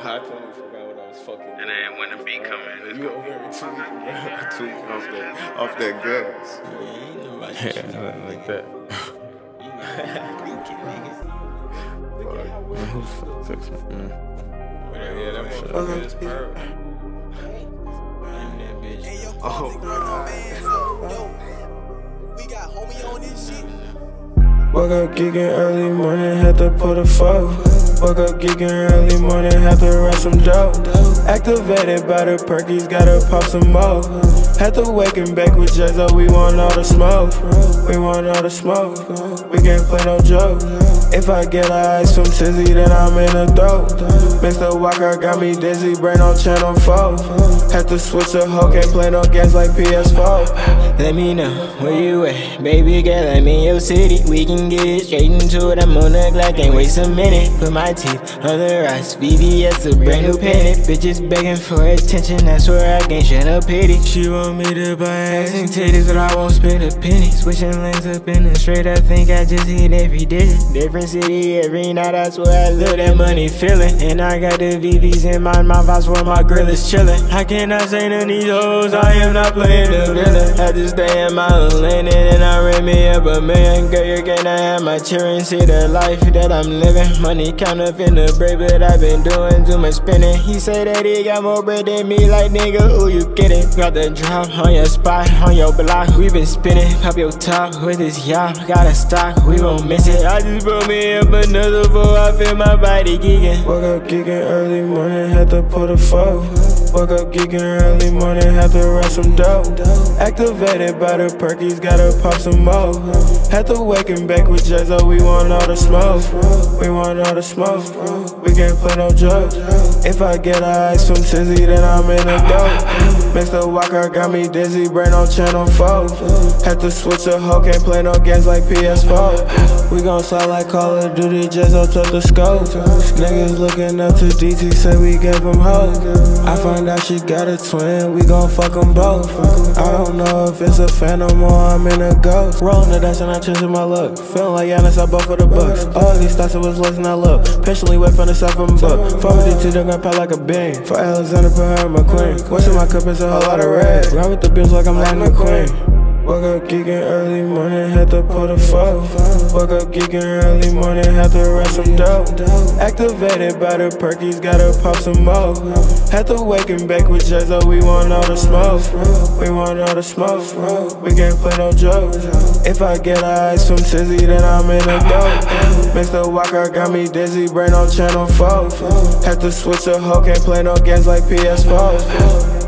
I totally forgot what I was fucking. And then when the beat come in, You over here tweaking, bro. tweaking off that, off that gas. Yeah, nothing like that. Man, who fuck texts man? Yeah, that motherfucker is purr. Oh, We got homie on this shit. Woke up geeking early morning, had to put a foe. Woke up geeking early morning, had to run some dope. Activated by the perkies, gotta pop some more. Had to wake and bake with Jezzo, we want all the smoke. We want all the smoke. We can't play no joke. If I get eyes from Tizzy, then I'm in a throat. Mr. Walker got me dizzy, brain on channel 4. Had to switch a hoe, can't play no games like PS4. Let me know where you at, baby girl. I'm in your city. We can get it straight into it. I'm on the clock, ain't waste a minute. Put my teeth on the rocks. VVS, a brand new pennant. Bitches begging for attention. That's where I gain shut up pity. She want me to buy ass and titties, but I won't spend a penny. Switching lanes up in the straight. I think I just hit every digit. Different city every night. That's where I live. that money feeling. And I got the VVs in mind. my. That's where my grill is chilling. I cannot say none of these hoes. I am not playing the villain. Had to stay in my lane and I ran me up a million. Girl, you can't have my children see the life that I'm living. Money counterfeit the bread, but I've been doing too much spending. He say that he got more bread than me, like nigga, who you kidding? Got the drop on your spot, on your block. We been spinning, pop your top with this yacht. Got a stock, we won't miss it. I just put me up another four, I feel my body geeking. Woke up geeking early morning, had to put a foe. Woke up geeking early morning, had to run some dough. Activated by the perkies, gotta pop some more. Had to wake and bake with Jezzo, we want all the smoke. We want all the smoke. We can't play no jokes. If I get eyes from Tizzy, then I'm in a dope. Mr. Walker got me dizzy, brain on channel 4. Had to switch a hoe, can't play no games like PS4. We gon' slide like Call of Duty, Jezzo took the scope. Niggas looking up to DT, say we gave him hope. I find out she got a twin, we gon' fuck them both. I don't know if it's a phantom or I'm in a ghost. Rolling the dice and I changing my look. Feeling like Giannis, I bought for the bucks. All these thoughts, it was less than I look. Patiently wait for the south buck. Fuck with DT, they're pop like a bean. For Alexander, put her in my queen. What's in my cup is a whole lot of red. Ride with the bills like I'm Lightning Queen. Woke up geeking early morning, had to put a foe. Woke up geeking early morning, had to run some dope. Activated by the perkies, gotta pop some more. Had to wake and bake with Jezzo, oh, we want all the smoke. We want all the smoke. We can't play no joke. If I get eyes from Tizzy, then I'm in a dope. Mr. Walker got me dizzy, brain on channel 4. Had to switch a hoe, can't play no games like PS4.